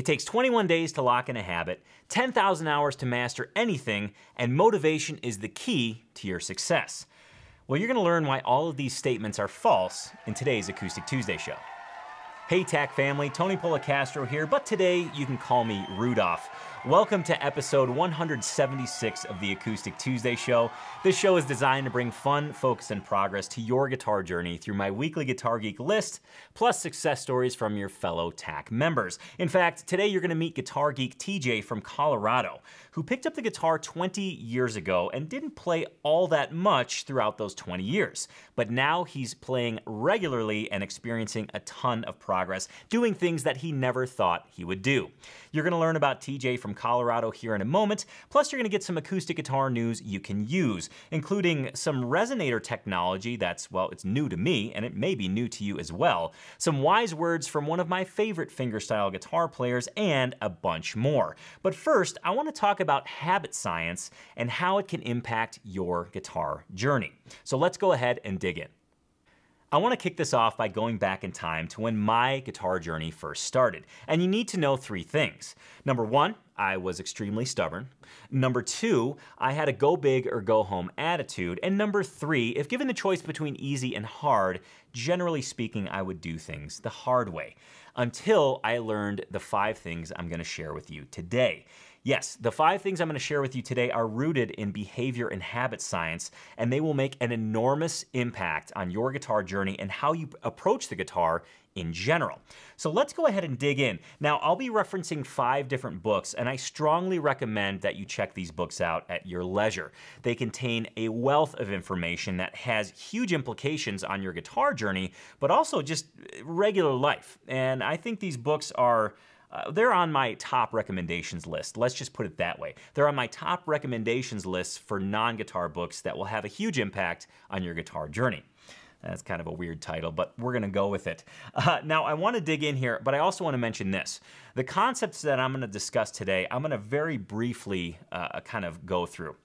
It takes 21 days to lock in a habit, 10,000 hours to master anything, and motivation is the key to your success. Well, you're gonna learn why all of these statements are false in today's Acoustic Tuesday show. Hey TAC family, Tony Polecastro here, but today you can call me Rudolph. Welcome to episode 176 of the Acoustic Tuesday Show. This show is designed to bring fun, focus, and progress to your guitar journey through my weekly Guitar Geek list, plus success stories from your fellow TAC members. In fact, today you're going to meet Guitar Geek TJ from Colorado, who picked up the guitar 20 years ago and didn't play all that much throughout those 20 years. But now he's playing regularly and experiencing a ton of progress, doing things that he never thought he would do. You're going to learn about TJ from Colorado here in a moment, plus you're going to get some acoustic guitar news you can use, including some resonator technology that's, well, it's new to me, and it may be new to you as well, some wise words from one of my favorite fingerstyle guitar players, and a bunch more. But first, I want to talk about habit science and how it can impact your guitar journey. So let's go ahead and dig in. I want to kick this off by going back in time to when my guitar journey first started. And you need to know three things. Number one, I was extremely stubborn. Number two, I had a go big or go home attitude. And number three, if given the choice between easy and hard, generally speaking, I would do things the hard way. Until I learned the five things I'm going to share with you today. Yes, the five things I'm going to share with you today are rooted in behavior and habit science, and they will make an enormous impact on your guitar journey and how you approach the guitar in general. So let's go ahead and dig in. Now, I'll be referencing five different books, and I strongly recommend that you check these books out at your leisure. They contain a wealth of information that has huge implications on your guitar journey, but also just regular life. And I think these books are uh, they're on my top recommendations list. Let's just put it that way. They're on my top recommendations list for non-guitar books that will have a huge impact on your guitar journey. That's kind of a weird title, but we're going to go with it. Uh, now, I want to dig in here, but I also want to mention this. The concepts that I'm going to discuss today, I'm going to very briefly uh, kind of go through.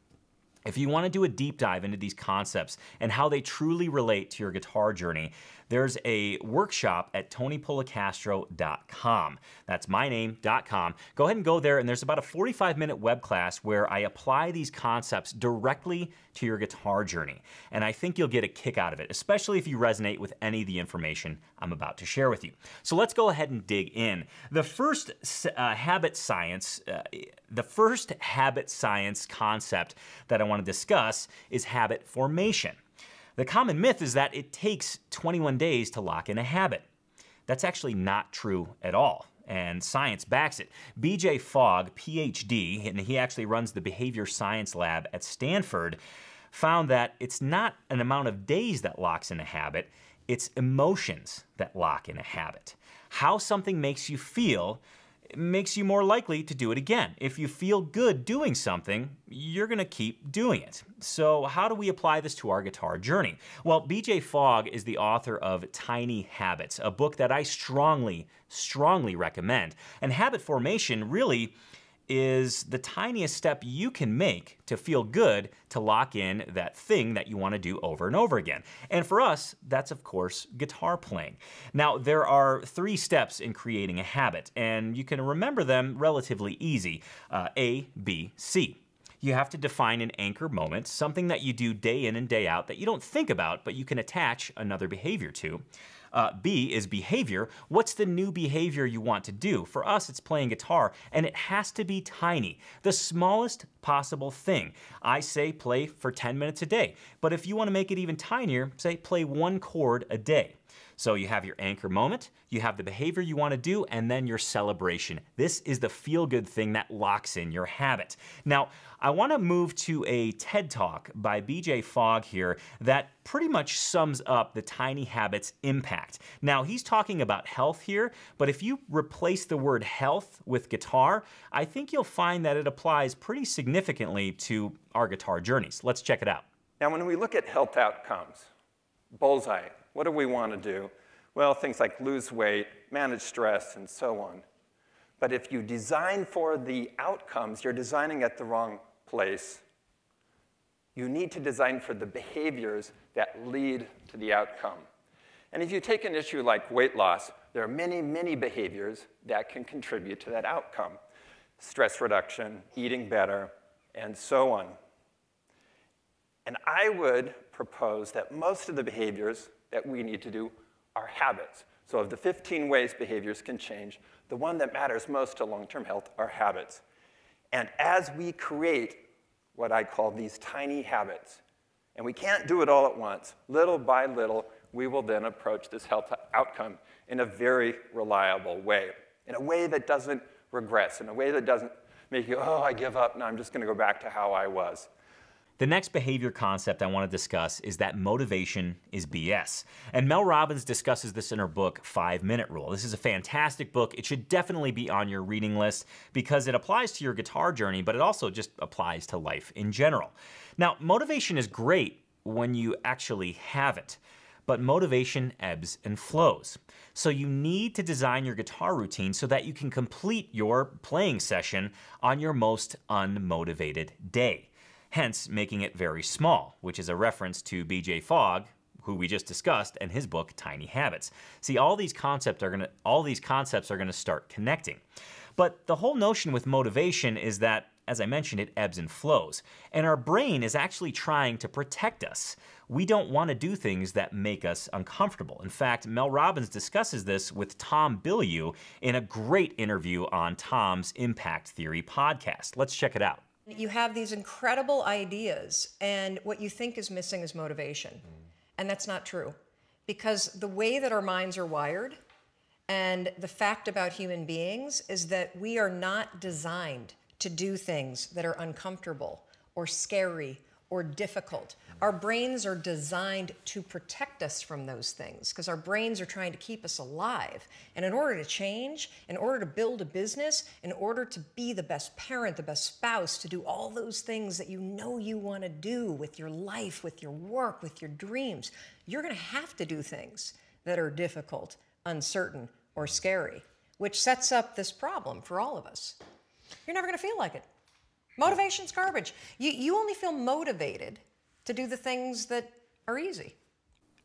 If you want to do a deep dive into these concepts and how they truly relate to your guitar journey, there's a workshop at tonypolecastro.com. That's my name.com. Go ahead and go there, and there's about a 45 minute web class where I apply these concepts directly to your guitar journey. And I think you'll get a kick out of it, especially if you resonate with any of the information I'm about to share with you. So let's go ahead and dig in. The first uh, habit science, uh, the first habit science concept that I want to discuss is habit formation. The common myth is that it takes 21 days to lock in a habit. That's actually not true at all, and science backs it. BJ Fogg, PhD, and he actually runs the behavior science lab at Stanford, found that it's not an amount of days that locks in a habit, it's emotions that lock in a habit. How something makes you feel makes you more likely to do it again. If you feel good doing something, you're gonna keep doing it. So how do we apply this to our guitar journey? Well, BJ Fogg is the author of Tiny Habits, a book that I strongly, strongly recommend. And habit formation really is the tiniest step you can make to feel good to lock in that thing that you want to do over and over again. And for us, that's of course guitar playing. Now, there are three steps in creating a habit, and you can remember them relatively easy uh, A, B, C. You have to define an anchor moment, something that you do day in and day out that you don't think about, but you can attach another behavior to. Uh, B is behavior. What's the new behavior you want to do? For us, it's playing guitar, and it has to be tiny, the smallest possible thing. I say play for 10 minutes a day, but if you want to make it even tinier, say play one chord a day. So you have your anchor moment, you have the behavior you want to do, and then your celebration. This is the feel good thing that locks in your habit. Now, I want to move to a TED Talk by BJ Fogg here that pretty much sums up the tiny habits impact. Now, he's talking about health here, but if you replace the word health with guitar, I think you'll find that it applies pretty significantly to our guitar journeys. Let's check it out. Now, when we look at health outcomes, bullseye, what do we want to do? Well, things like lose weight, manage stress, and so on. But if you design for the outcomes, you're designing at the wrong place. You need to design for the behaviors that lead to the outcome. And if you take an issue like weight loss, there are many, many behaviors that can contribute to that outcome stress reduction, eating better, and so on. And I would propose that most of the behaviors that we need to do are habits. So, of the 15 ways behaviors can change, the one that matters most to long term health are habits. And as we create what I call these tiny habits, and we can't do it all at once, little by little, we will then approach this health outcome in a very reliable way, in a way that doesn't regress, in a way that doesn't make you, oh, I give up, now I'm just going to go back to how I was. The next behavior concept I want to discuss is that motivation is BS. And Mel Robbins discusses this in her book, Five Minute Rule. This is a fantastic book. It should definitely be on your reading list because it applies to your guitar journey, but it also just applies to life in general. Now, motivation is great when you actually have it but motivation ebbs and flows. So you need to design your guitar routine so that you can complete your playing session on your most unmotivated day hence making it very small, which is a reference to BJ Fogg, who we just discussed, and his book Tiny Habits. See, all these concepts are gonna all these concepts are gonna start connecting. But the whole notion with motivation is that as I mentioned, it ebbs and flows. And our brain is actually trying to protect us. We don't want to do things that make us uncomfortable. In fact, Mel Robbins discusses this with Tom Bilyeu in a great interview on Tom's Impact Theory podcast. Let's check it out. You have these incredible ideas, and what you think is missing is motivation. Mm. And that's not true. Because the way that our minds are wired, and the fact about human beings is that we are not designed to do things that are uncomfortable or scary or difficult. Our brains are designed to protect us from those things because our brains are trying to keep us alive. And in order to change, in order to build a business, in order to be the best parent, the best spouse, to do all those things that you know you want to do with your life, with your work, with your dreams, you're going to have to do things that are difficult, uncertain, or scary, which sets up this problem for all of us. You're never going to feel like it. Motivation's garbage. You, you only feel motivated to do the things that are easy.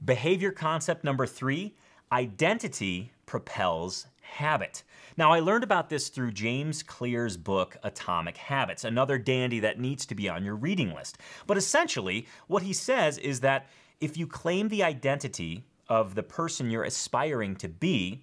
Behavior concept number three identity propels habit. Now, I learned about this through James Clear's book, Atomic Habits, another dandy that needs to be on your reading list. But essentially, what he says is that if you claim the identity of the person you're aspiring to be,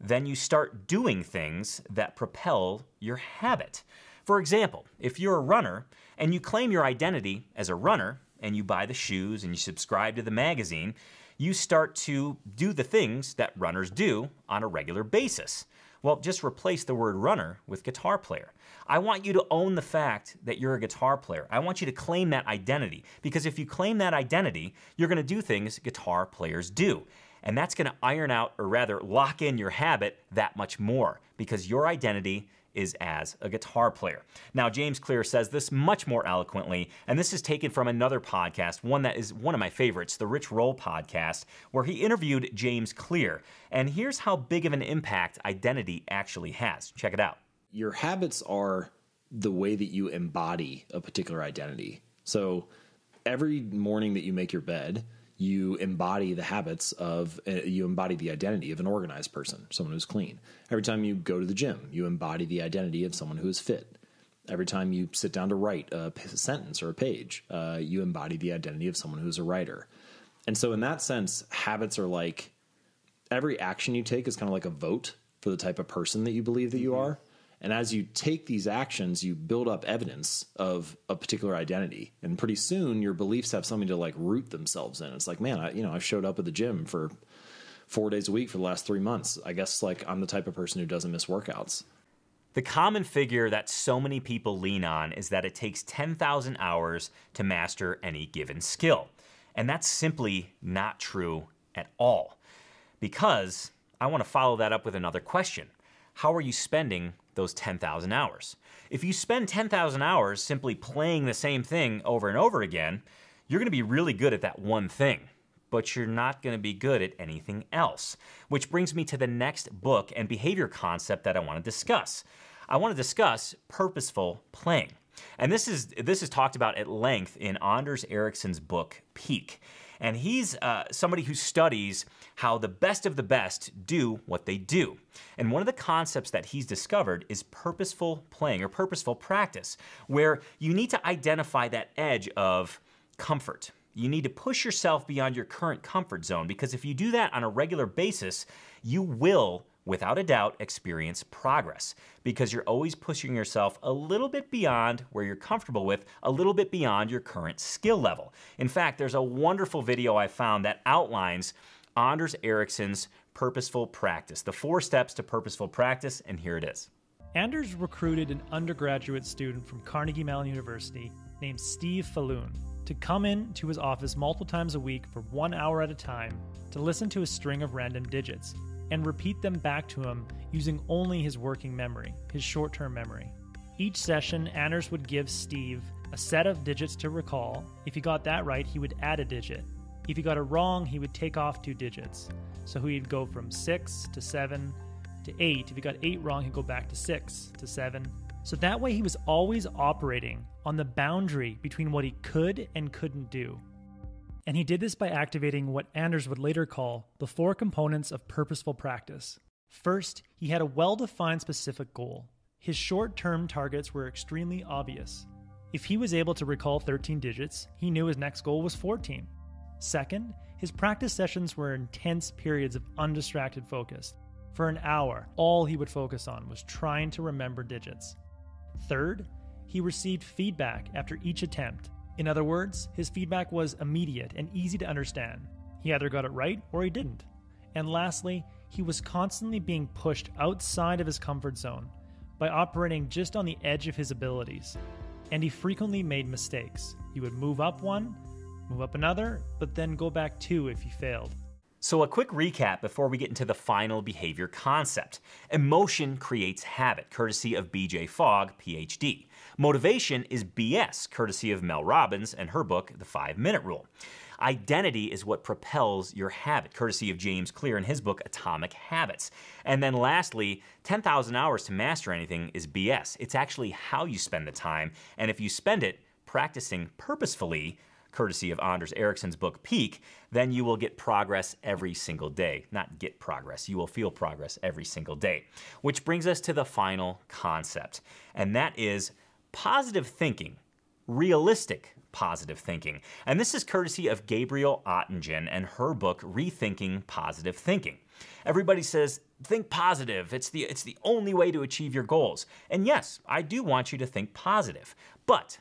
then you start doing things that propel your habit. For example, if you're a runner and you claim your identity as a runner and you buy the shoes and you subscribe to the magazine, you start to do the things that runners do on a regular basis. Well, just replace the word runner with guitar player. I want you to own the fact that you're a guitar player. I want you to claim that identity because if you claim that identity, you're going to do things guitar players do. And that's going to iron out, or rather, lock in your habit that much more because your identity is as a guitar player. Now, James Clear says this much more eloquently, and this is taken from another podcast, one that is one of my favorites, the Rich Roll podcast, where he interviewed James Clear. And here's how big of an impact identity actually has. Check it out. Your habits are the way that you embody a particular identity. So every morning that you make your bed, you embody the habits of uh, you embody the identity of an organized person someone who's clean. Every time you go to the gym you embody the identity of someone who is fit. Every time you sit down to write a sentence or a page uh, you embody the identity of someone who's a writer. And so in that sense habits are like every action you take is kind of like a vote for the type of person that you believe that you mm-hmm. are and as you take these actions, you build up evidence of a particular identity. And pretty soon your beliefs have something to like root themselves in. It's like, man, I, you know, I showed up at the gym for four days a week for the last three months. I guess like I'm the type of person who doesn't miss workouts. The common figure that so many people lean on is that it takes 10,000 hours to master any given skill. And that's simply not true at all. Because I want to follow that up with another question. How are you spending those 10,000 hours. If you spend 10,000 hours simply playing the same thing over and over again, you're going to be really good at that one thing, but you're not going to be good at anything else. Which brings me to the next book and behavior concept that I want to discuss. I want to discuss purposeful playing. And this is this is talked about at length in Anders Ericsson's book Peak. And he's uh, somebody who studies how the best of the best do what they do. And one of the concepts that he's discovered is purposeful playing or purposeful practice, where you need to identify that edge of comfort. You need to push yourself beyond your current comfort zone because if you do that on a regular basis, you will without a doubt, experience progress because you're always pushing yourself a little bit beyond where you're comfortable with, a little bit beyond your current skill level. In fact, there's a wonderful video I found that outlines Anders Ericsson's purposeful practice, the four steps to purposeful practice, and here it is. Anders recruited an undergraduate student from Carnegie Mellon University named Steve Faloon to come in to his office multiple times a week for one hour at a time to listen to a string of random digits and repeat them back to him using only his working memory, his short term memory. Each session, Anders would give Steve a set of digits to recall. If he got that right, he would add a digit. If he got it wrong, he would take off two digits. So he'd go from 6 to 7 to 8. If he got 8 wrong, he'd go back to 6 to 7. So that way, he was always operating on the boundary between what he could and couldn't do and he did this by activating what Anders would later call the four components of purposeful practice. First, he had a well defined specific goal. His short term targets were extremely obvious. If he was able to recall 13 digits, he knew his next goal was 14. Second, his practice sessions were intense periods of undistracted focus. For an hour, all he would focus on was trying to remember digits. Third, he received feedback after each attempt in other words, his feedback was immediate and easy to understand. He either got it right or he didn't. And lastly, he was constantly being pushed outside of his comfort zone by operating just on the edge of his abilities. And he frequently made mistakes. He would move up one, move up another, but then go back two if you failed. So, a quick recap before we get into the final behavior concept. Emotion creates habit, courtesy of BJ Fogg, PhD. Motivation is BS, courtesy of Mel Robbins and her book, The Five Minute Rule. Identity is what propels your habit, courtesy of James Clear in his book, Atomic Habits. And then lastly, 10,000 hours to master anything is BS. It's actually how you spend the time, and if you spend it practicing purposefully, courtesy of Anders Ericsson's book Peak, then you will get progress every single day. Not get progress, you will feel progress every single day. Which brings us to the final concept, and that is positive thinking, realistic positive thinking. And this is courtesy of Gabriele Oettingen and her book Rethinking Positive Thinking. Everybody says think positive. It's the it's the only way to achieve your goals. And yes, I do want you to think positive. But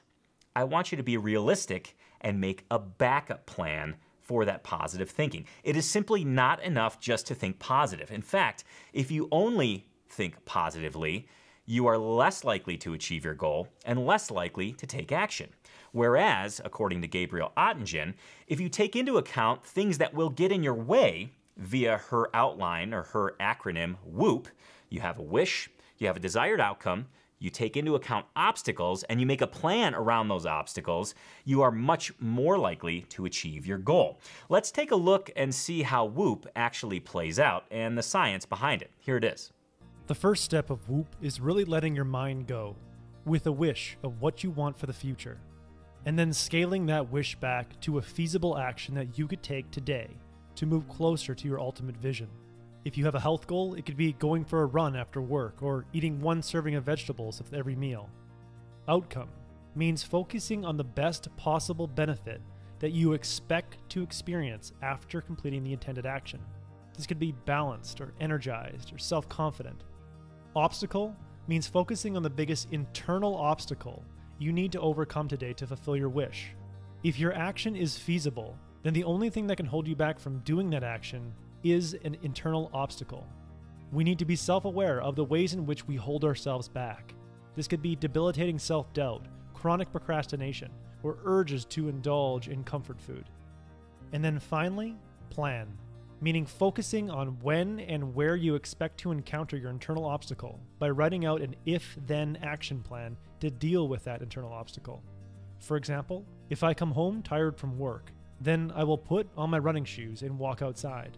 I want you to be realistic and make a backup plan for that positive thinking. It is simply not enough just to think positive. In fact, if you only think positively, you are less likely to achieve your goal and less likely to take action. Whereas, according to Gabriel Oettingen, if you take into account things that will get in your way via her outline or her acronym WOOP, you have a wish, you have a desired outcome, you take into account obstacles and you make a plan around those obstacles, you are much more likely to achieve your goal. Let's take a look and see how WOOP actually plays out and the science behind it. Here it is. The first step of WOOP is really letting your mind go with a wish of what you want for the future, and then scaling that wish back to a feasible action that you could take today to move closer to your ultimate vision. If you have a health goal, it could be going for a run after work or eating one serving of vegetables with every meal. Outcome means focusing on the best possible benefit that you expect to experience after completing the intended action. This could be balanced or energized or self confident. Obstacle means focusing on the biggest internal obstacle you need to overcome today to fulfill your wish. If your action is feasible, then the only thing that can hold you back from doing that action is an internal obstacle. We need to be self aware of the ways in which we hold ourselves back. This could be debilitating self doubt, chronic procrastination, or urges to indulge in comfort food. And then finally, plan, meaning focusing on when and where you expect to encounter your internal obstacle by writing out an if then action plan to deal with that internal obstacle. For example, if I come home tired from work, then I will put on my running shoes and walk outside.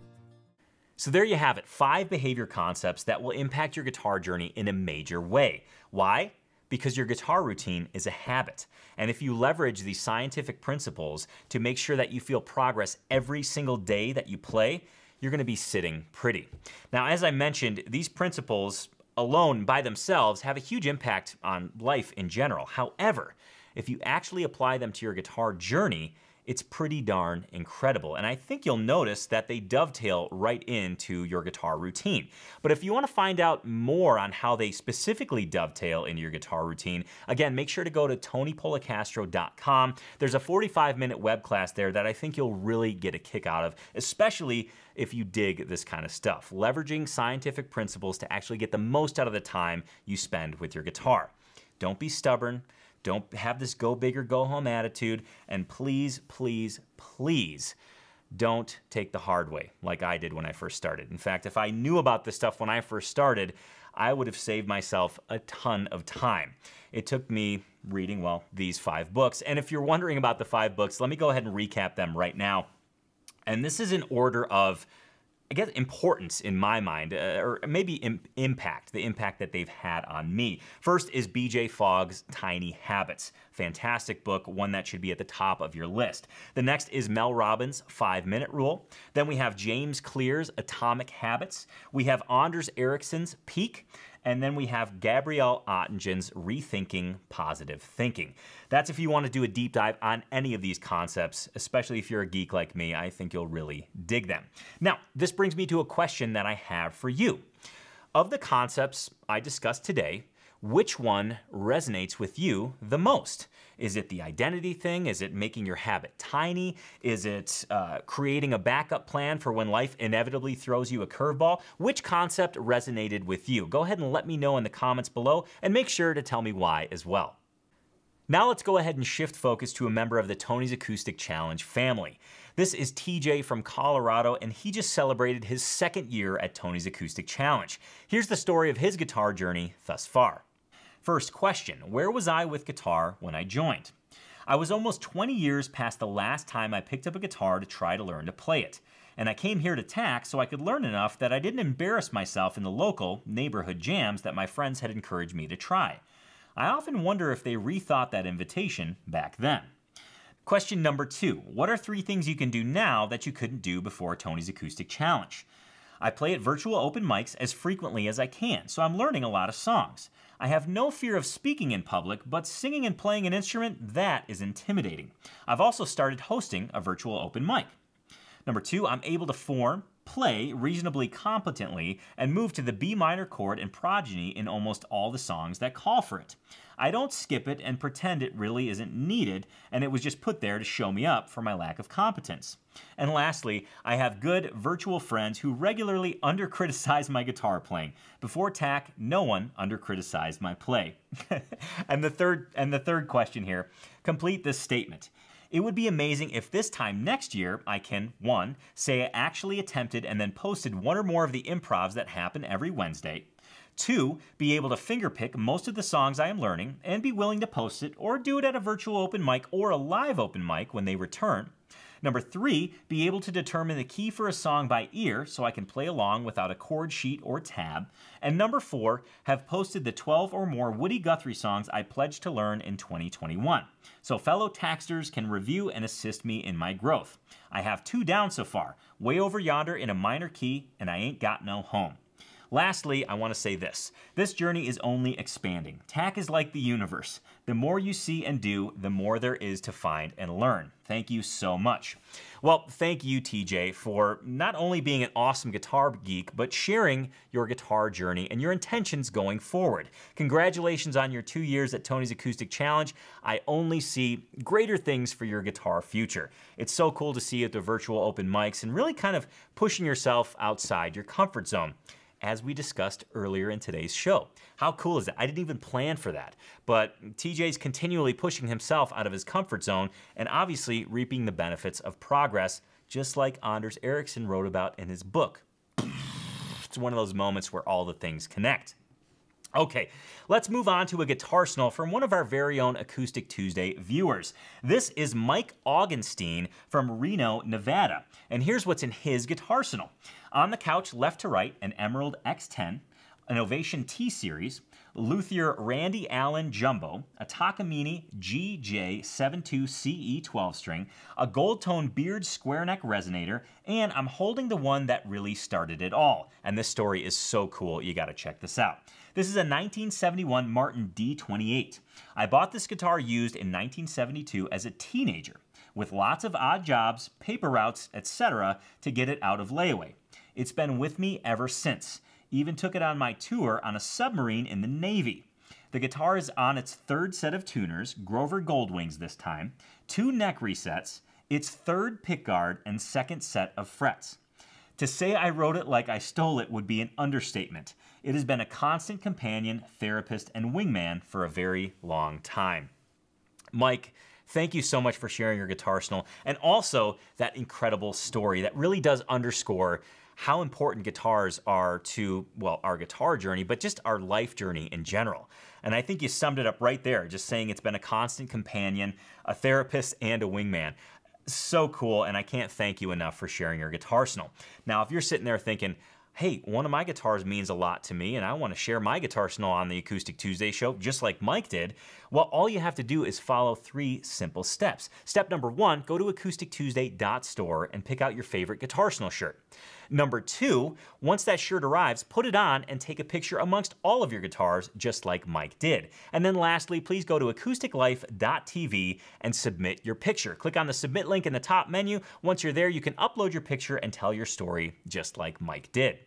So there you have it, five behavior concepts that will impact your guitar journey in a major way. Why? Because your guitar routine is a habit. And if you leverage these scientific principles to make sure that you feel progress every single day that you play, you're gonna be sitting pretty. Now, as I mentioned, these principles alone by themselves have a huge impact on life in general. However, if you actually apply them to your guitar journey, it's pretty darn incredible. And I think you'll notice that they dovetail right into your guitar routine. But if you want to find out more on how they specifically dovetail into your guitar routine, again, make sure to go to tonypolecastro.com. There's a 45 minute web class there that I think you'll really get a kick out of, especially if you dig this kind of stuff, leveraging scientific principles to actually get the most out of the time you spend with your guitar. Don't be stubborn. Don't have this go big or go home attitude. And please, please, please don't take the hard way like I did when I first started. In fact, if I knew about this stuff when I first started, I would have saved myself a ton of time. It took me reading, well, these five books. And if you're wondering about the five books, let me go ahead and recap them right now. And this is in order of I guess, importance in my mind, uh, or maybe Im- impact, the impact that they've had on me. First is BJ Fogg's Tiny Habits. Fantastic book, one that should be at the top of your list. The next is Mel Robbins' Five Minute Rule. Then we have James Clear's Atomic Habits. We have Anders Ericsson's Peak. And then we have Gabriele Oettingen's Rethinking Positive Thinking. That's if you want to do a deep dive on any of these concepts, especially if you're a geek like me. I think you'll really dig them. Now, this brings me to a question that I have for you. Of the concepts I discussed today, which one resonates with you the most? Is it the identity thing? Is it making your habit tiny? Is it uh, creating a backup plan for when life inevitably throws you a curveball? Which concept resonated with you? Go ahead and let me know in the comments below and make sure to tell me why as well. Now let's go ahead and shift focus to a member of the Tony's Acoustic Challenge family. This is TJ from Colorado, and he just celebrated his second year at Tony's Acoustic Challenge. Here's the story of his guitar journey thus far. First question Where was I with guitar when I joined? I was almost 20 years past the last time I picked up a guitar to try to learn to play it. And I came here to TAC so I could learn enough that I didn't embarrass myself in the local neighborhood jams that my friends had encouraged me to try. I often wonder if they rethought that invitation back then. Question number two What are three things you can do now that you couldn't do before Tony's Acoustic Challenge? I play at virtual open mics as frequently as I can, so I'm learning a lot of songs. I have no fear of speaking in public, but singing and playing an instrument, that is intimidating. I've also started hosting a virtual open mic. Number two, I'm able to form, play reasonably competently, and move to the B minor chord and progeny in almost all the songs that call for it. I don't skip it and pretend it really isn't needed, and it was just put there to show me up for my lack of competence. And lastly, I have good virtual friends who regularly under-criticize my guitar playing. Before TAC, no one under-criticized my play. and the third and the third question here, complete this statement. It would be amazing if this time next year I can, one, say I actually attempted and then posted one or more of the improvs that happen every Wednesday. Two, be able to fingerpick most of the songs I am learning and be willing to post it or do it at a virtual open mic or a live open mic when they return. Number three, be able to determine the key for a song by ear so I can play along without a chord sheet or tab. And number four, have posted the 12 or more Woody Guthrie songs I pledged to learn in 2021. So fellow taxters can review and assist me in my growth. I have two down so far, way over yonder in a minor key, and I ain't got no home. Lastly, I want to say this. This journey is only expanding. TAC is like the universe. The more you see and do, the more there is to find and learn. Thank you so much. Well, thank you, TJ, for not only being an awesome guitar geek, but sharing your guitar journey and your intentions going forward. Congratulations on your two years at Tony's Acoustic Challenge. I only see greater things for your guitar future. It's so cool to see you at the virtual open mics and really kind of pushing yourself outside your comfort zone as we discussed earlier in today's show. How cool is that? I didn't even plan for that. But TJ's continually pushing himself out of his comfort zone and obviously reaping the benefits of progress, just like Anders Ericsson wrote about in his book. It's one of those moments where all the things connect. Okay, let's move on to a guitar guitarsenal from one of our very own Acoustic Tuesday viewers. This is Mike Augenstein from Reno, Nevada. And here's what's in his guitar guitarsenal. On the couch left to right, an Emerald X10, an Ovation T-Series, luthier Randy Allen Jumbo, a Takamine GJ72CE 12 string, a gold tone Beard square neck resonator, and I'm holding the one that really started it all. And this story is so cool, you gotta check this out. This is a 1971 Martin D28. I bought this guitar used in 1972 as a teenager, with lots of odd jobs, paper routes, etc., to get it out of layaway. It's been with me ever since. Even took it on my tour on a submarine in the Navy. The guitar is on its third set of tuners, Grover Goldwings this time, two neck resets, its third pickguard, and second set of frets. To say I wrote it like I stole it would be an understatement. It has been a constant companion, therapist, and wingman for a very long time. Mike, thank you so much for sharing your guitarsenal and also that incredible story that really does underscore how important guitars are to, well, our guitar journey, but just our life journey in general. And I think you summed it up right there, just saying it's been a constant companion, a therapist, and a wingman. So cool, and I can't thank you enough for sharing your guitarsenal. Now, if you're sitting there thinking, hey, one of my guitars means a lot to me and I want to share my guitarsenal on the Acoustic Tuesday show, just like Mike did, well, all you have to do is follow three simple steps. Step number one, go to acoustictuesday.store and pick out your favorite guitarsenal shirt. Number two, once that shirt arrives, put it on and take a picture amongst all of your guitars, just like Mike did. And then lastly, please go to acousticlife.tv and submit your picture. Click on the submit link in the top menu. Once you're there, you can upload your picture and tell your story, just like Mike did.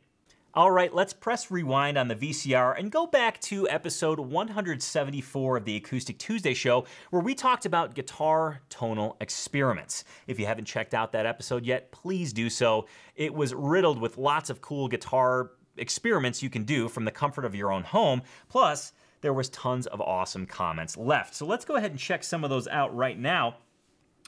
All right, let's press rewind on the VCR and go back to episode 174 of the Acoustic Tuesday show, where we talked about guitar tonal experiments. If you haven't checked out that episode yet, please do so. It was riddled with lots of cool guitar experiments you can do from the comfort of your own home. Plus, there was tons of awesome comments left. So let's go ahead and check some of those out right now.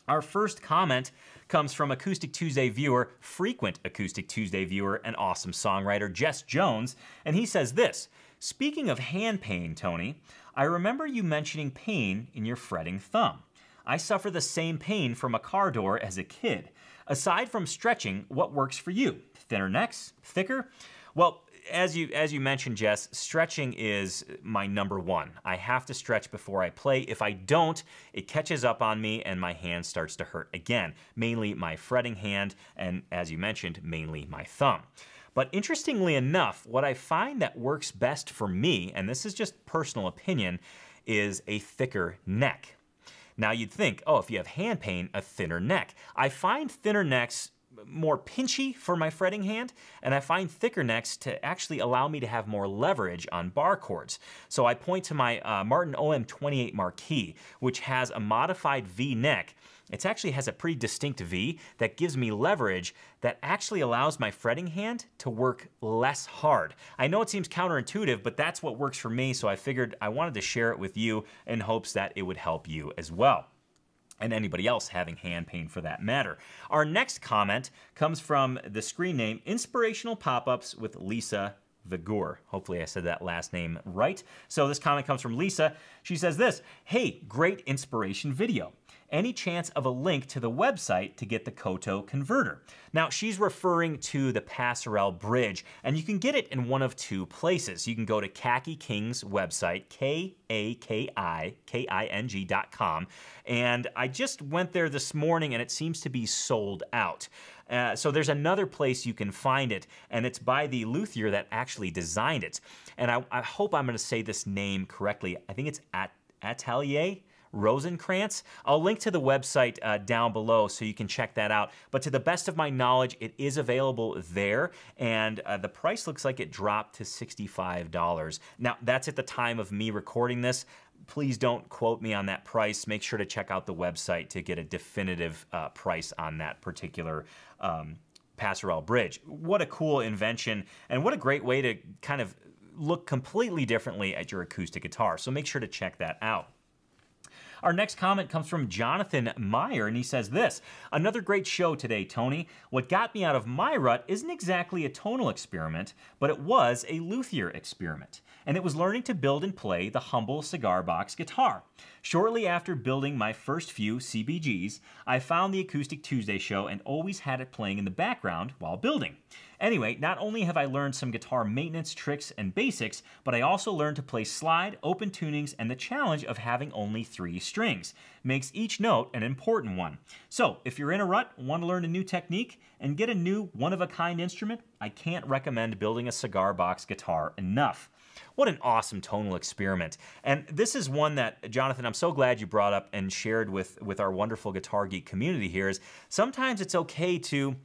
Our first comment comes from Acoustic Tuesday viewer, frequent Acoustic Tuesday viewer, and awesome songwriter Jess Jones, and he says this Speaking of hand pain, Tony, I remember you mentioning pain in your fretting thumb. I suffer the same pain from a car door as a kid. Aside from stretching, what works for you? Thinner necks? Thicker? Well, as you as you mentioned, Jess, stretching is my number one. I have to stretch before I play. If I don't, it catches up on me and my hand starts to hurt again. Mainly my fretting hand, and as you mentioned, mainly my thumb. But interestingly enough, what I find that works best for me, and this is just personal opinion, is a thicker neck. Now you'd think, oh, if you have hand pain, a thinner neck. I find thinner necks more pinchy for my fretting hand, and I find thicker necks to actually allow me to have more leverage on bar chords. So I point to my uh, Martin OM28 Marquis, which has a modified V neck. It actually has a pretty distinct V that gives me leverage that actually allows my fretting hand to work less hard. I know it seems counterintuitive, but that's what works for me, so I figured I wanted to share it with you in hopes that it would help you as well and anybody else having hand pain for that matter. Our next comment comes from the screen name Inspirational Pop-Ups with Lisa Vigour. Hopefully I said that last name right. So this comment comes from Lisa. She says this, hey, great inspiration video any chance of a link to the website to get the Koto converter. Now, she's referring to the Passerelle Bridge, and you can get it in one of two places. You can go to Kaki King's website, K-A-K-I-K-I-N-G.com, and I just went there this morning and it seems to be sold out. Uh, so there's another place you can find it, and it's by the luthier that actually designed it. And I, I hope I'm going to say this name correctly. I think it's at Atelier Rosenkrantz. I'll link to the website uh, down below so you can check that out. But to the best of my knowledge, it is available there, and uh, the price looks like it dropped to $65. Now, that's at the time of me recording this. Please don't quote me on that price. Make sure to check out the website to get a definitive uh, price on that particular um, Passerelle bridge. What a cool invention, and what a great way to kind of look completely differently at your acoustic guitar. So make sure to check that out. Our next comment comes from Jonathan Meyer, and he says this Another great show today, Tony. What got me out of my rut isn't exactly a tonal experiment, but it was a luthier experiment and it was learning to build and play the humble cigar box guitar. Shortly after building my first few CBGs, I found the Acoustic Tuesday show and always had it playing in the background while building. Anyway, not only have I learned some guitar maintenance tricks and basics, but I also learned to play slide, open tunings, and the challenge of having only three strings. Makes each note an important one. So, if you're in a rut, want to learn a new technique, and get a new one-of-a-kind instrument, I can't recommend building a cigar box guitar enough. What an awesome tonal experiment. And this is one that, Jonathan, I'm so glad you brought up and shared with, with our wonderful Guitar Geek community here is sometimes it's okay to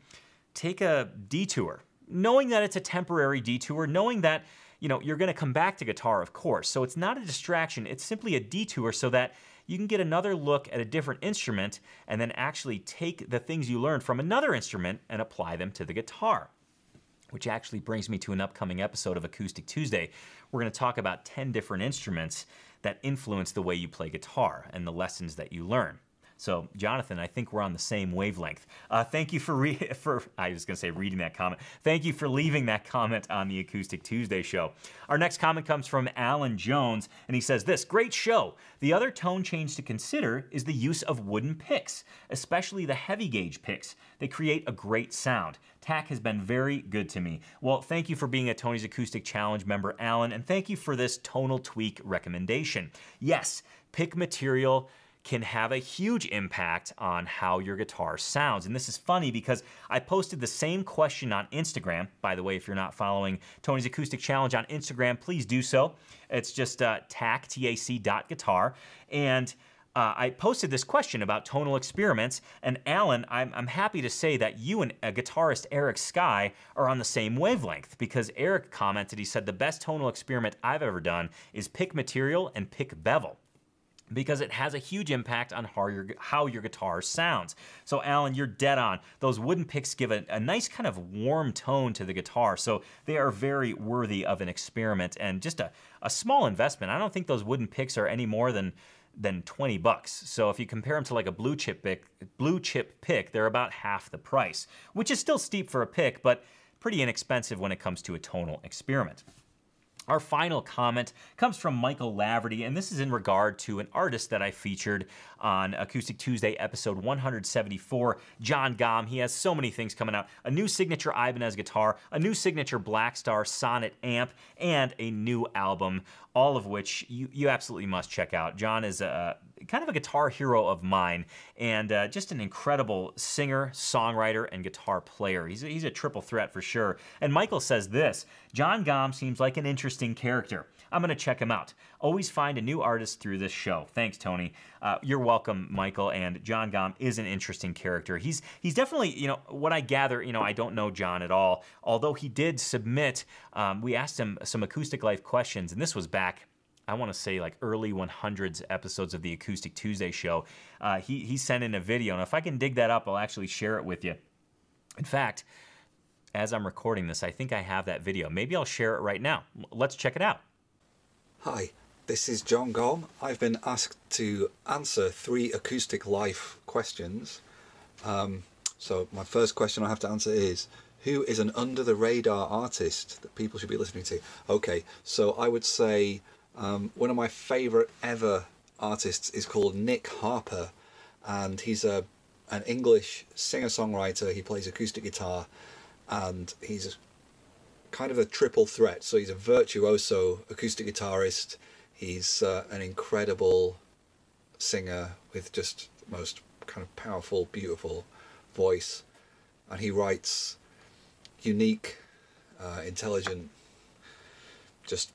take a detour, knowing that it's a temporary detour, knowing that you know, you're going to come back to guitar, of course. So it's not a distraction, it's simply a detour so that you can get another look at a different instrument and then actually take the things you learned from another instrument and apply them to the guitar which actually brings me to an upcoming episode of Acoustic Tuesday. We're going to talk about 10 different instruments that influence the way you play guitar and the lessons that you learn. So, Jonathan, I think we're on the same wavelength. Uh, thank you for for I was going to say reading that comment. Thank you for leaving that comment on the Acoustic Tuesday show. Our next comment comes from Alan Jones, and he says this: "Great show. The other tone change to consider is the use of wooden picks, especially the heavy gauge picks. They create a great sound. TAC has been very good to me. Well, thank you for being a Tony's Acoustic Challenge member, Alan, and thank you for this tonal tweak recommendation. Yes, pick material." Can have a huge impact on how your guitar sounds. And this is funny because I posted the same question on Instagram. By the way, if you're not following Tony's Acoustic Challenge on Instagram, please do so. It's just uh, tac, T-A-C dot guitar. And uh, I posted this question about tonal experiments, and Alan, I'm, I'm, happy to say that you and a guitarist Eric Sky are on the same wavelength because Eric commented, he said, the best tonal experiment I've ever done is pick material and pick bevel because it has a huge impact on how your, how your guitar sounds. So Alan, you're dead on. Those wooden picks give a, a, nice kind of warm tone to the guitar, so they are very worthy of an experiment and just a, a small investment. I don't think those wooden picks are any more than than 20 bucks. So if you compare them to like a blue chip pick, blue chip pick, they're about half the price, which is still steep for a pick, but pretty inexpensive when it comes to a tonal experiment. Our final comment comes from Michael Laverty, and this is in regard to an artist that I featured on Acoustic Tuesday, episode 174, Jon Gomm. He has so many things coming out a new signature Ibanez guitar, a new signature Blackstar Sonnet amp, and a new album, all of which you, you absolutely must check out. John is a kind of a guitar hero of mine and uh, just an incredible singer, songwriter, and guitar player. He's a, he's a triple threat for sure. And Michael says this Jon Gomm seems like an interesting character. I'm going to check him out. Always find a new artist through this show. Thanks, Tony. Uh, you're welcome, Michael. And Jon Gomm is an interesting character. He's he's definitely, you know, what I gather, you know, I don't know John at all. Although he did submit, um, we asked him some acoustic life questions, and this was back I want to say like early 100s episodes of the Acoustic Tuesday show. Uh, he, he sent in a video, and if I can dig that up, I'll actually share it with you. In fact, as I'm recording this, I think I have that video. Maybe I'll share it right now. Let's check it out. Hi, this is Jon Gomm. I've been asked to answer three acoustic life questions. Um, so my first question I have to answer is, who is an under the radar artist that people should be listening to? Okay, so I would say um, one of my favourite ever artists is called Nick Harper, and he's a an English singer-songwriter. He plays acoustic guitar, and he's kind of a triple threat. So he's a virtuoso acoustic guitarist. He's uh, an incredible singer with just most kind of powerful, beautiful voice, and he writes unique, uh, intelligent, just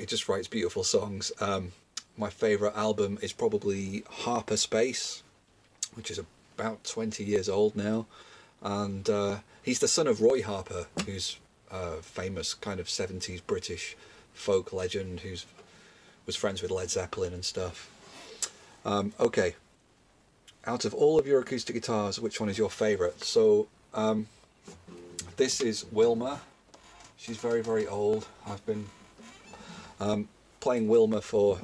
he just writes beautiful songs. Um, my favourite album is probably Harperspace, which is about 20 years old now. And uh, he's the son of Roy Harper, who's a famous kind of 70s British folk legend who's was friends with Led Zeppelin and stuff. Um, okay, out of all of your acoustic guitars, which one is your favourite? So um, this is Wilma. She's very, very old. I've been um, playing Wilma for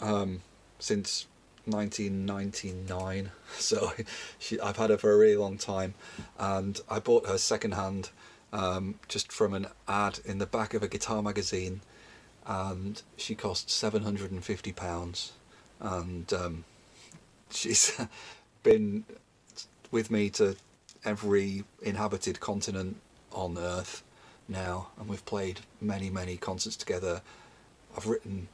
um, since 1999, so she, I've had her for a really long time, and I bought her secondhand um, just from an ad in the back of a guitar magazine, and she cost 750 pounds, and um, she's been with me to every inhabited continent on Earth now, and we've played many, many concerts together. I've written,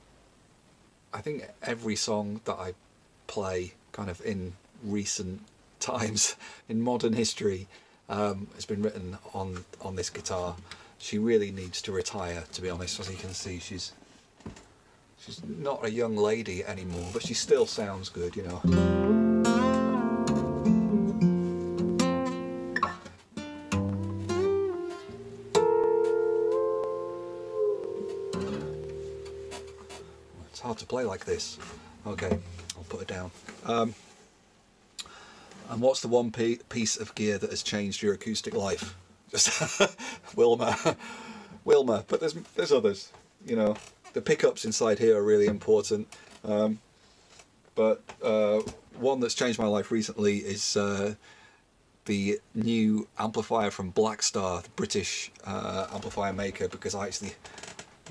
I think, every song that I play kind of in recent times in modern history um, has been written on on this guitar. She really needs to retire, to be honest. As you can see, she's she's not a young lady anymore, but she still sounds good, you know. To play like this. Okay, I'll put it down. Um, and what's the one piece of gear that has changed your acoustic life? Just Wilma, Wilma. But there's there's others. You know, the pickups inside here are really important. Um, but uh, one that's changed my life recently is uh, the new amplifier from Blackstar, the British uh, amplifier maker, because I actually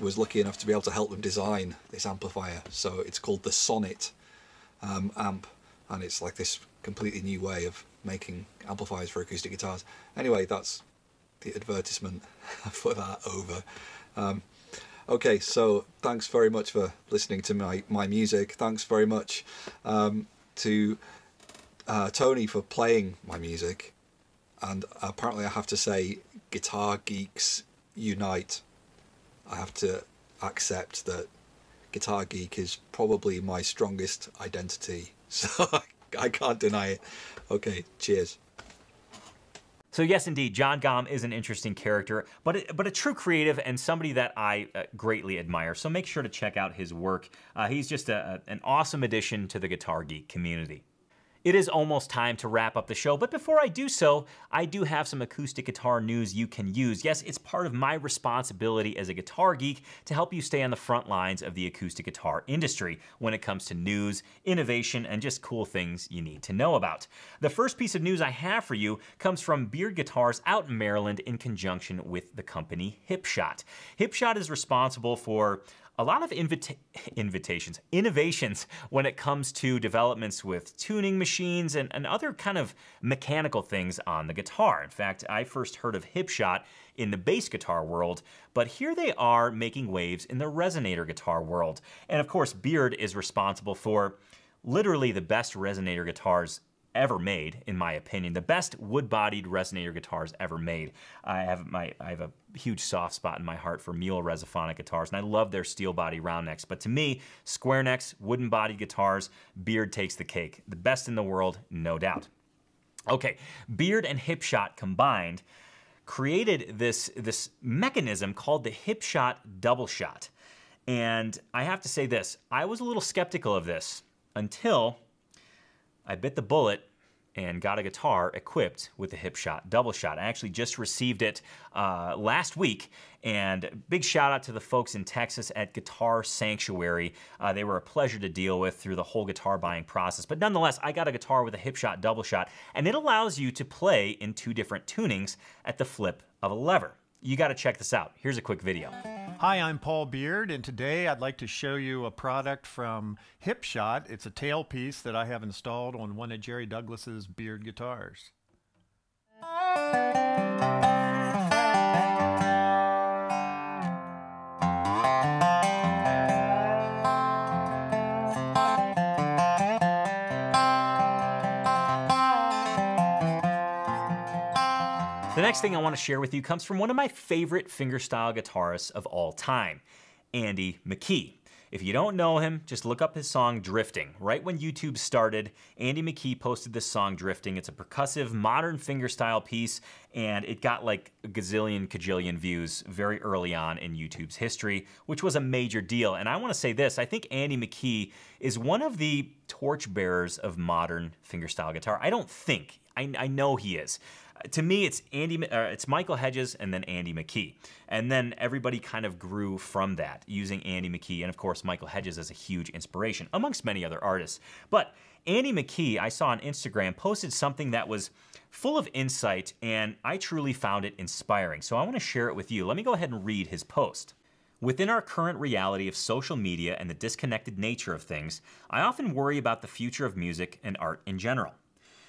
was lucky enough to be able to help them design this amplifier. So it's called the Sonnet um, amp, and it's like this completely new way of making amplifiers for acoustic guitars. Anyway, that's the advertisement for that over. Um, okay, so thanks very much for listening to my, my music. Thanks very much um, to uh, Tony for playing my music. And apparently, I have to say, Guitar Geeks Unite. I have to accept that Guitar Geek is probably my strongest identity. So I can't deny it. Okay, cheers. So yes, indeed, Jon Gomm is an interesting character, but a, but a true creative and somebody that I uh, greatly admire. So make sure to check out his work. Uh, he's just a, an awesome addition to the Guitar Geek community. It is almost time to wrap up the show, but before I do so, I do have some acoustic guitar news you can use. Yes, it's part of my responsibility as a guitar geek to help you stay on the front lines of the acoustic guitar industry when it comes to news, innovation, and just cool things you need to know about. The first piece of news I have for you comes from Beard Guitars out in Maryland in conjunction with the company Hipshot. Hipshot is responsible for a lot of invita- invitations, innovations when it comes to developments with tuning machines and, and other kind of mechanical things on the guitar. In fact, I first heard of Hipshot in the bass guitar world, but here they are making waves in the resonator guitar world. And of course, Beard is responsible for literally the best resonator guitars ever made, in my opinion. The best wood-bodied resonator guitars ever made. I have my I have a huge soft spot in my heart for Mule Resophonic guitars, and I love their steel body round necks. But to me, square necks, wooden bodied guitars, Beard takes the cake. The best in the world, no doubt. Okay, Beard and Hipshot combined created this, this mechanism called the Hipshot double shot. And I have to say this, I was a little skeptical of this until I bit the bullet and got a guitar equipped with the Hipshot double shot. I actually just received it uh, last week, and big shout out to the folks in Texas at Guitar Sanctuary. Uh, they were a pleasure to deal with through the whole guitar buying process. But nonetheless, I got a guitar with a Hipshot double shot, and it allows you to play in two different tunings at the flip of a lever. You got to check this out. Here's a quick video. Hi, I'm Paul Beard, and today I'd like to show you a product from Hipshot. It's a tailpiece that I have installed on one of Jerry Douglas's Beard guitars. Next thing I want to share with you comes from one of my favorite fingerstyle guitarists of all time, Andy McKee. If you don't know him, just look up his song Drifting. Right when YouTube started, Andy McKee posted this song Drifting. It's a percussive, modern fingerstyle piece, and it got like a gazillion, cajillion views very early on in YouTube's history, which was a major deal. And I want to say this I think Andy McKee is one of the torchbearers of modern fingerstyle guitar. I don't think, I, I know he is. To me, it's Andy, uh, it's Michael Hedges, and then Andy McKee, and then everybody kind of grew from that, using Andy McKee, and of course Michael Hedges as a huge inspiration, amongst many other artists. But Andy McKee, I saw on Instagram, posted something that was full of insight, and I truly found it inspiring. So I want to share it with you. Let me go ahead and read his post. Within our current reality of social media and the disconnected nature of things, I often worry about the future of music and art in general.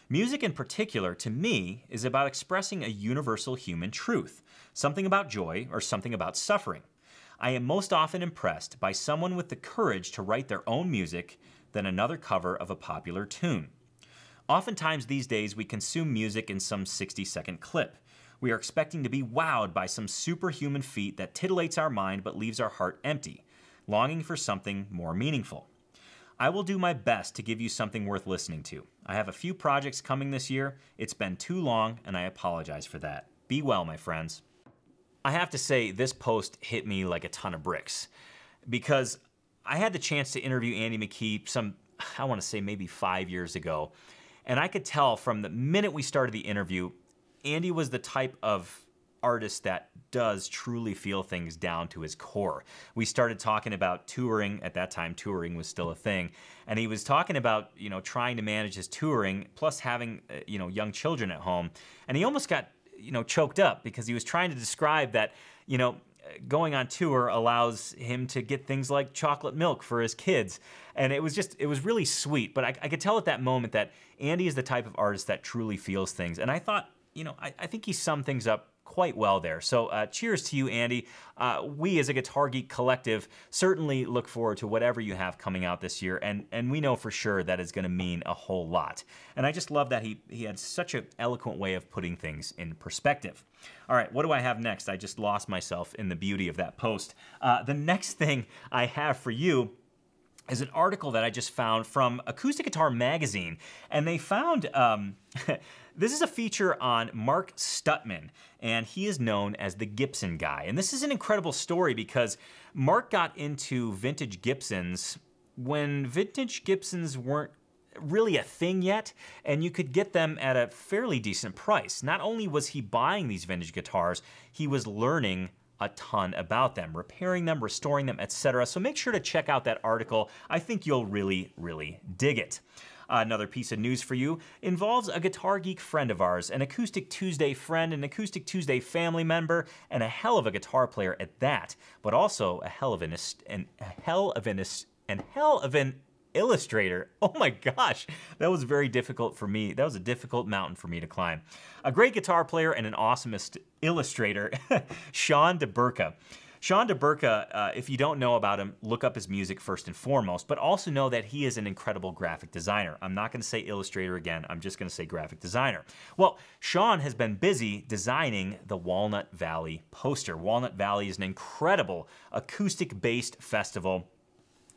Music, in particular, to me, is about expressing a universal human truth, something about joy or something about suffering. I am most often impressed by someone with the courage to write their own music than another cover of a popular tune. Oftentimes these days, we consume music in some 60 second clip. We are expecting to be wowed by some superhuman feat that titillates our mind but leaves our heart empty, longing for something more meaningful. I will do my best to give you something worth listening to. I have a few projects coming this year. It's been too long, and I apologize for that. Be well, my friends. I have to say, this post hit me like a ton of bricks because I had the chance to interview Andy McKee some, I want to say maybe five years ago. And I could tell from the minute we started the interview, Andy was the type of artist that does truly feel things down to his core. We started talking about touring. At that time, touring was still a thing. And he was talking about, you know, trying to manage his touring plus having, uh, you know, young children at home. And he almost got, you know, choked up because he was trying to describe that, you know, going on tour allows him to get things like chocolate milk for his kids. And it was just, it was really sweet. But I, I could tell at that moment that Andy is the type of artist that truly feels things. And I thought, you know, I, I think he summed things up quite well there. So uh, cheers to you, Andy. Uh, we as a Guitar Geek collective certainly look forward to whatever you have coming out this year, and, and we know for sure that is going to mean a whole lot. And I just love that he, he had such an eloquent way of putting things in perspective. All right, what do I have next? I just lost myself in the beauty of that post. Uh, the next thing I have for you is an article that I just found from Acoustic Guitar Magazine, and they found um, this is a feature on Mark Stutman, and he is known as the Gibson guy. And this is an incredible story because Mark got into vintage Gibsons when vintage Gibsons weren't really a thing yet, and you could get them at a fairly decent price. Not only was he buying these vintage guitars, he was learning a ton about them, repairing them, restoring them, etc. So make sure to check out that article. I think you'll really, really dig it. Another piece of news for you involves a Guitar Geek friend of ours, an Acoustic Tuesday friend, an Acoustic Tuesday family member, and a hell of a guitar player at that, but also a hell of an, an a hell of an, an hell of an illustrator. Oh my gosh, that was very difficult for me. That was a difficult mountain for me to climb. A great guitar player and an awesome illustrator, Sean DeBurka. Sean DeBurka, uh, if you don't know about him, look up his music first and foremost, but also know that he is an incredible graphic designer. I'm not going to say illustrator again, I'm just going to say graphic designer. Well, Sean has been busy designing the Walnut Valley poster. Walnut Valley is an incredible acoustic based festival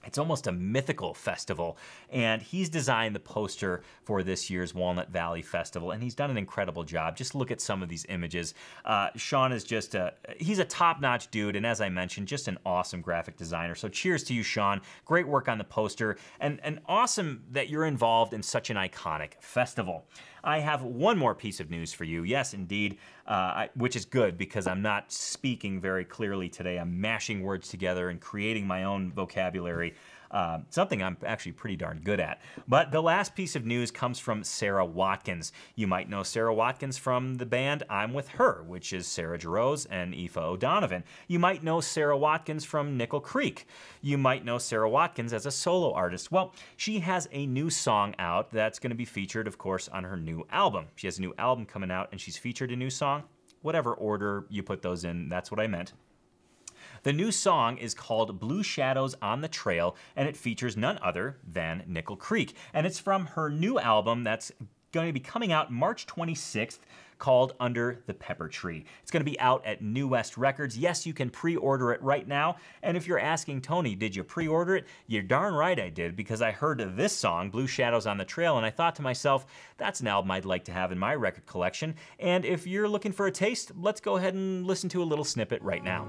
it's almost a mythical festival, and he's designed the poster for this year's Walnut Valley Festival, and he's done an incredible job. Just look at some of these images. Uh, Sean is just a, he's a top-notch dude, and as I mentioned, just an awesome graphic designer. So cheers to you, Sean. Great work on the poster, and, and awesome that you're involved in such an iconic festival. I have one more piece of news for you. Yes, indeed, uh, I, which is good because I'm not speaking very clearly today. I'm mashing words together and creating my own vocabulary. Uh, something I'm actually pretty darn good at. But the last piece of news comes from Sarah Watkins. You might know Sarah Watkins from the band I'm With Her, which is Sarah Jarosz and Aoife O'Donovan. You might know Sarah Watkins from Nickel Creek. You might know Sarah Watkins as a solo artist. Well, she has a new song out that's going to be featured, of course, on her new album. She has a new album coming out and she's featured a new song. Whatever order you put those in, that's what I meant. The new song is called Blue Shadows on the Trail, and it features none other than Nickel Creek. And it's from her new album that's going to be coming out March 26th called Under the Pepper Tree. It's going to be out at New West Records. Yes, you can pre-order it right now. And if you're asking Tony, did you pre-order it? You're darn right I did because I heard this song, Blue Shadows on the Trail, and I thought to myself, that's an album I'd like to have in my record collection. And if you're looking for a taste, let's go ahead and listen to a little snippet right now.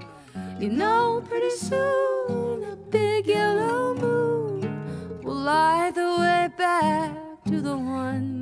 You know, pretty soon a big yellow moon will light the way back to the one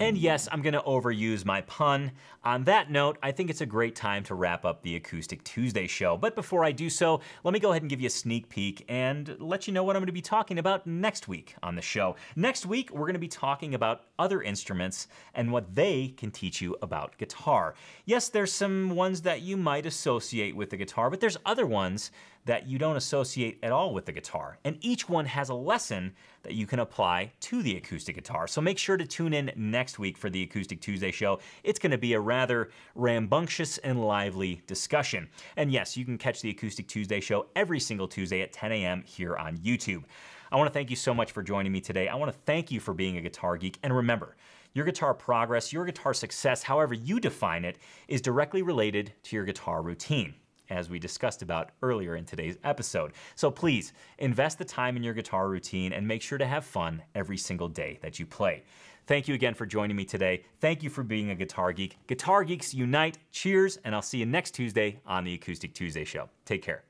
And yes, I'm to overuse my pun. On that note, I think it's a great time to wrap up the Acoustic Tuesday show. But before I do so, let me go ahead and give you a sneak peek and let you know what I'm to be talking about next week on the show. Next week, we're to be talking about other instruments and what they can teach you about guitar. Yes, there's some ones that you might associate with the guitar, but there's other ones that you don't associate at all with the guitar. And each one has a lesson that you can apply to the acoustic guitar. So make sure to tune in next week for the Acoustic Tuesday show. It's going to be a rather rambunctious and lively discussion. And yes, you can catch the Acoustic Tuesday show every single Tuesday at 10 a.m. here on YouTube. I want to thank you so much for joining me today. I want to thank you for being a guitar geek. And remember, your guitar progress, your guitar success, however you define it, is directly related to your guitar routine as we discussed about earlier in today's episode. So please invest the time in your guitar routine and make sure to have fun every single day that you play. Thank you again for joining me today. Thank you for being a guitar geek. Guitar geeks unite. Cheers, and I'll see you next Tuesday on the Acoustic Tuesday show. Take care.